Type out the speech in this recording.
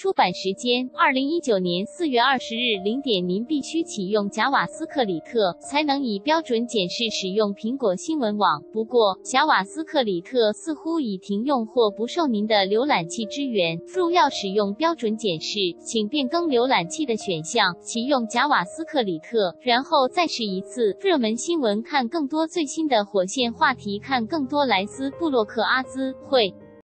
出版时间：二零一九年四月二十日零点。您必须启用贾瓦斯克里特，才能以标准检视使用苹果新闻网。不过，贾瓦斯克里特似乎已停用或不受您的浏览器支援。若要使用标准检视，请变更浏览器的选项，启用贾瓦斯克里特，然后再试一次热门新闻，看更多最新的火线话题，看更多莱斯布洛克阿兹会。